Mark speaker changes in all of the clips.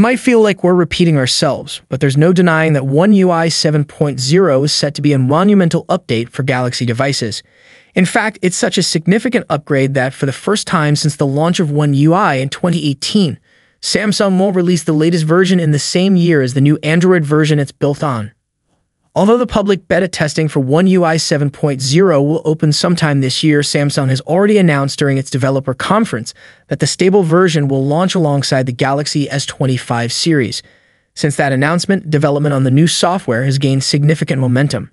Speaker 1: It might feel like we're repeating ourselves, but there's no denying that One UI 7.0 is set to be a monumental update for Galaxy devices. In fact, it's such a significant upgrade that for the first time since the launch of One UI in 2018, Samsung won't release the latest version in the same year as the new Android version it's built on. Although the public beta testing for One UI 7.0 will open sometime this year, Samsung has already announced during its developer conference that the stable version will launch alongside the Galaxy S25 series. Since that announcement, development on the new software has gained significant momentum.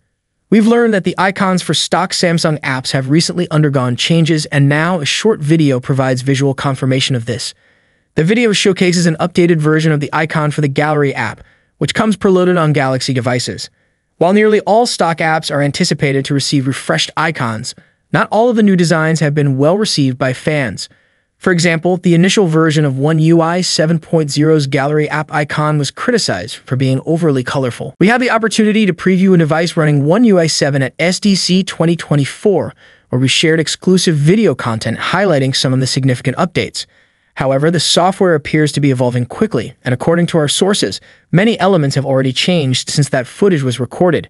Speaker 1: We've learned that the icons for stock Samsung apps have recently undergone changes, and now a short video provides visual confirmation of this. The video showcases an updated version of the icon for the Gallery app, which comes preloaded on Galaxy devices. While nearly all stock apps are anticipated to receive refreshed icons, not all of the new designs have been well received by fans. For example, the initial version of One UI 7.0's Gallery app icon was criticized for being overly colorful. We had the opportunity to preview a device running One UI 7 at SDC 2024, where we shared exclusive video content highlighting some of the significant updates. However, the software appears to be evolving quickly, and according to our sources, many elements have already changed since that footage was recorded.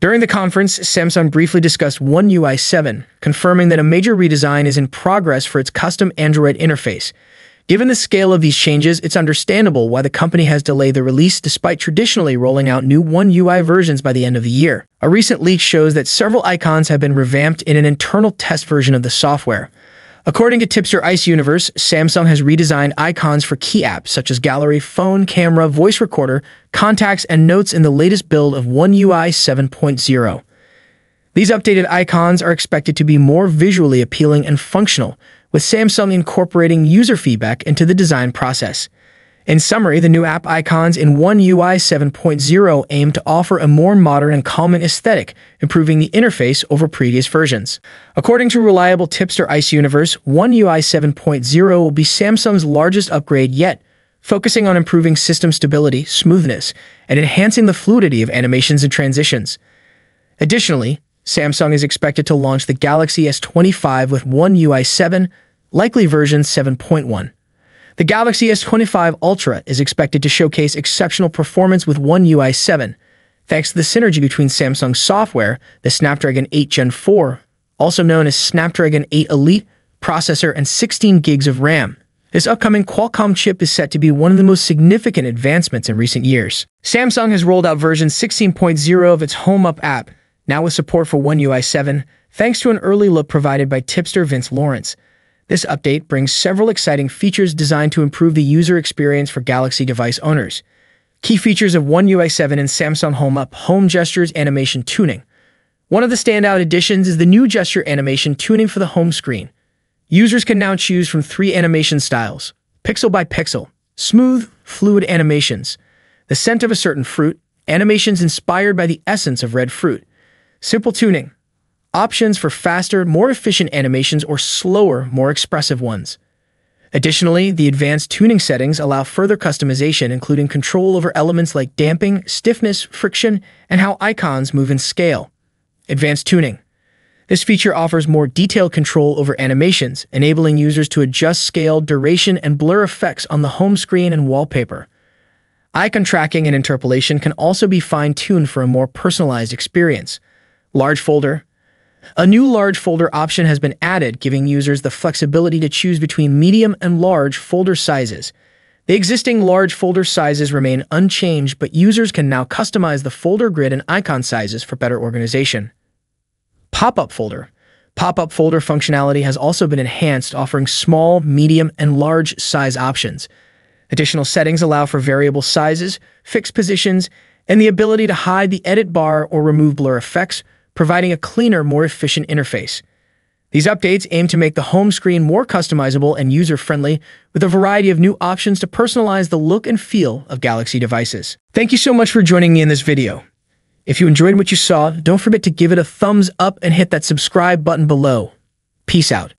Speaker 1: During the conference, Samsung briefly discussed One UI 7, confirming that a major redesign is in progress for its custom Android interface. Given the scale of these changes, it's understandable why the company has delayed the release despite traditionally rolling out new One UI versions by the end of the year. A recent leak shows that several icons have been revamped in an internal test version of the software. According to Tipster Ice Universe, Samsung has redesigned icons for key apps such as Gallery, Phone, Camera, Voice Recorder, Contacts, and Notes in the latest build of One UI 7.0. These updated icons are expected to be more visually appealing and functional, with Samsung incorporating user feedback into the design process. In summary, the new app icons in One UI 7.0 aim to offer a more modern and calming aesthetic, improving the interface over previous versions. According to reliable tipster Ice Universe, One UI 7.0 will be Samsung's largest upgrade yet, focusing on improving system stability, smoothness, and enhancing the fluidity of animations and transitions. Additionally, Samsung is expected to launch the Galaxy S25 with One UI 7, likely version 7.1. The Galaxy S25 Ultra is expected to showcase exceptional performance with One UI 7, thanks to the synergy between Samsung's software, the Snapdragon 8 Gen 4, also known as Snapdragon 8 Elite, processor, and 16 gigs of RAM. This upcoming Qualcomm chip is set to be one of the most significant advancements in recent years. Samsung has rolled out version 16.0 of its Home Up app, now with support for One UI 7, thanks to an early look provided by tipster Vince Lawrence. This update brings several exciting features designed to improve the user experience for Galaxy device owners. Key features of One UI 7 and Samsung Home Up Home Gestures Animation Tuning. One of the standout additions is the new gesture animation tuning for the home screen. Users can now choose from three animation styles, pixel by pixel, smooth, fluid animations, the scent of a certain fruit, animations inspired by the essence of red fruit, simple tuning, options for faster, more efficient animations or slower, more expressive ones. Additionally, the advanced tuning settings allow further customization, including control over elements like damping, stiffness, friction, and how icons move in scale. Advanced tuning. This feature offers more detailed control over animations, enabling users to adjust scale, duration, and blur effects on the home screen and wallpaper. Icon tracking and interpolation can also be fine-tuned for a more personalized experience. Large folder, a new large folder option has been added, giving users the flexibility to choose between medium and large folder sizes. The existing large folder sizes remain unchanged, but users can now customize the folder grid and icon sizes for better organization. Pop-up folder. Pop-up folder functionality has also been enhanced, offering small, medium, and large size options. Additional settings allow for variable sizes, fixed positions, and the ability to hide the edit bar or remove blur effects, providing a cleaner, more efficient interface. These updates aim to make the home screen more customizable and user-friendly with a variety of new options to personalize the look and feel of Galaxy devices. Thank you so much for joining me in this video. If you enjoyed what you saw, don't forget to give it a thumbs up and hit that subscribe button below. Peace out.